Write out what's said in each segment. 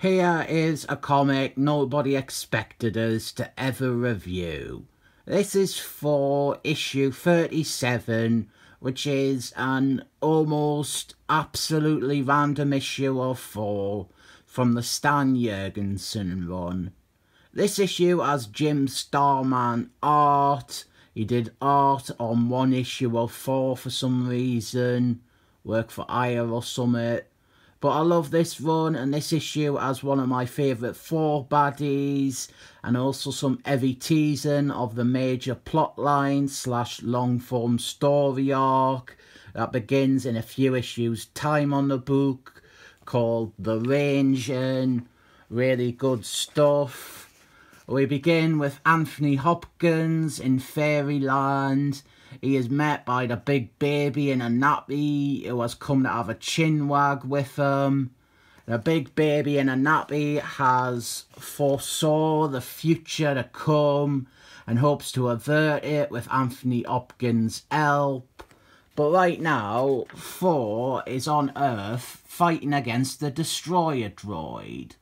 Here is a comic nobody expected us to ever review. This is for issue 37, which is an almost absolutely random issue of Thor from the Stan Jurgensen run. This issue has Jim Starlin art. He did art on one issue of Thor for some reason, work for Ire or something. But I love this run and this issue as one of my favourite Thor baddies and also some heavy teasing of the major plotline slash long form story arc that begins in a few issues time on the book called The Reigning. Really good stuff. We begin with Anthony Hopkins in Fairyland he is met by the big baby in a nappy who has come to have a chin wag with him. The big baby in a nappy has foresaw the future to come and hopes to avert it with Anthony Hopkins' help. But right now, Thor is on Earth fighting against the Destroyer droid.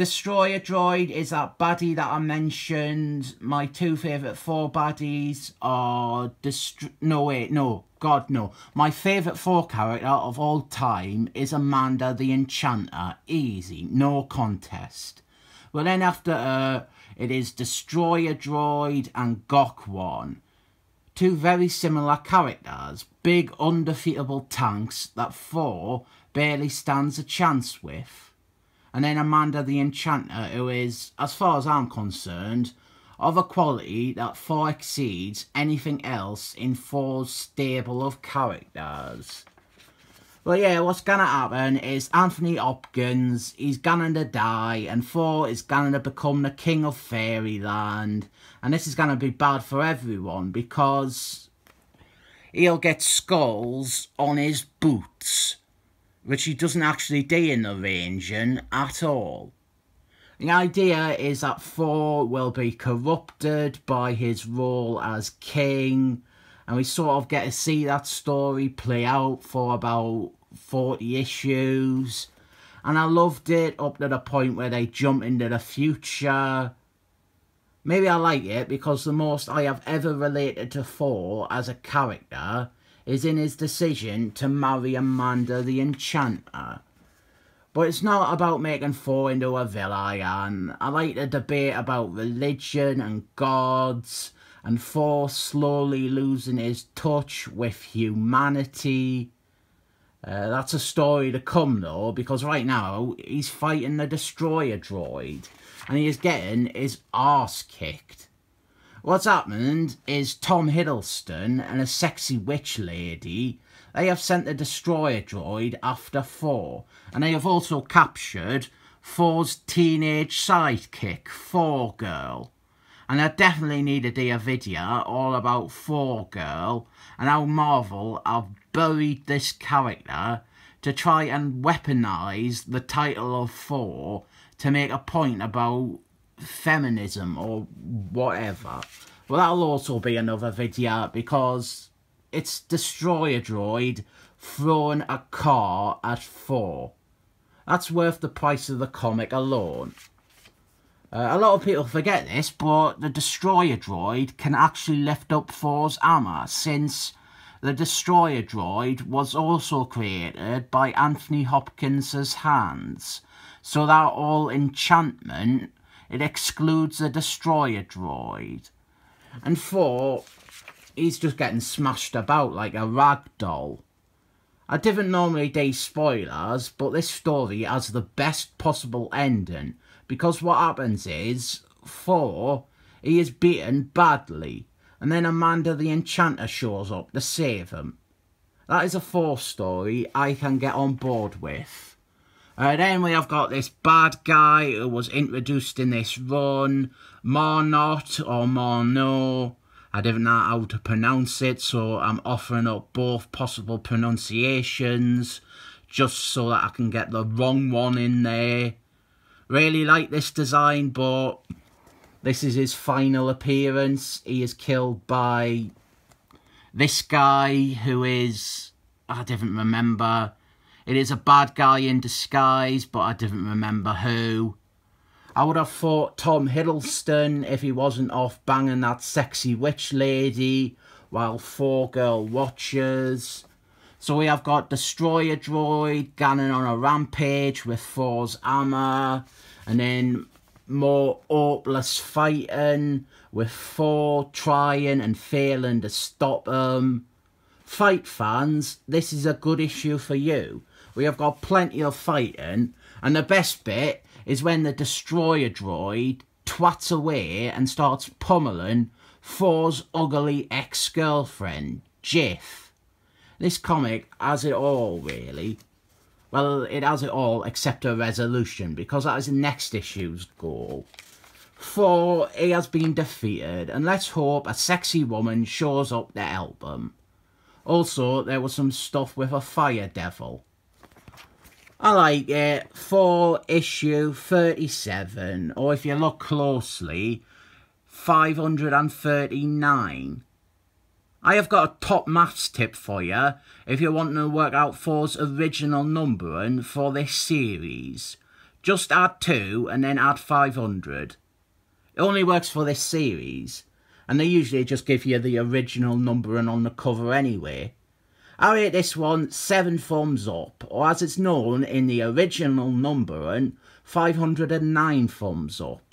Destroyer Droid is that baddie that I mentioned. My two favourite Thor baddies are... No, wait, no. God, no. My favourite Thor character of all time is Amanda the Enchanter. Easy, no contest. Well, then after her, it is Destroyer Droid and Gok Wan. Two very similar characters. Big, undefeatable tanks that Thor barely stands a chance with and then Amanda the Enchanter, who is, as far as I'm concerned, of a quality that far exceeds anything else in Thor's stable of characters. But yeah, what's gonna happen is Anthony Hopkins, he's gonna die, and Thor is gonna become the king of fairyland. And this is gonna be bad for everyone because he'll get skulls on his boots which he doesn't actually do in the Reigning at all. The idea is that Thor will be corrupted by his role as king, and we sort of get to see that story play out for about 40 issues. And I loved it up to the point where they jump into the future. Maybe I like it because the most I have ever related to Thor as a character is in his decision to marry Amanda the Enchanter. But it's not about making Thor into a villain. I like the debate about religion and gods, and Thor slowly losing his touch with humanity. Uh, that's a story to come though, because right now he's fighting the destroyer droid, and he is getting his arse kicked. What's happened is Tom Hiddleston and a sexy witch lady, they have sent the destroyer droid after Thor, and they have also captured Thor's teenage sidekick, Thor Girl. And I definitely need to do a video all about Thor Girl and how Marvel have buried this character to try and weaponize the title of Thor to make a point about feminism or whatever. Well, that'll also be another video because it's Destroyer Droid throwing a car at Thor. That's worth the price of the comic alone. Uh, a lot of people forget this, but the Destroyer Droid can actually lift up Thor's armor since the Destroyer Droid was also created by Anthony Hopkins' hands. So that all enchantment it excludes the destroyer droid. And Thor, he's just getting smashed about like a rag doll. I didn't normally do spoilers, but this story has the best possible ending because what happens is, Thor, he is beaten badly, and then Amanda the Enchanter shows up to save him. That is a Thor story I can get on board with. Uh, then we have got this bad guy who was introduced in this run, Marnot or Marno. I didn't know how to pronounce it, so I'm offering up both possible pronunciations just so that I can get the wrong one in there. Really like this design, but this is his final appearance. He is killed by this guy who is, I didn't remember, It is a bad guy in disguise, but I didn't remember who. I would have thought Tom Hiddleston if he wasn't off banging that sexy witch lady while Thor girl watches. So we have got Destroyer Droid going on a rampage with Thor's armor, and then more hopeless fighting with Thor trying and failing to stop him. Fight fans, this is a good issue for you. We have got plenty of fighting, and the best bit is when the destroyer droid twats away and starts pummeling Thor's ugly ex-girlfriend, Jiff. This comic has it all, really. Well, it has it all except a resolution, because that is the next issue's goal. For he has been defeated, and let's hope a sexy woman shows up to help him. Also, there was some stuff with a fire devil. I like it for issue 37, or if you look closely, 539. I have got a top maths tip for you if you're wanting to work out Thor's original numbering for this series. Just add 2 and then add 500. It only works for this series, and they usually just give you the original numbering on the cover anyway. I rate this one 7 thumbs up, or as it's known in the original numbering, 509 thumbs up.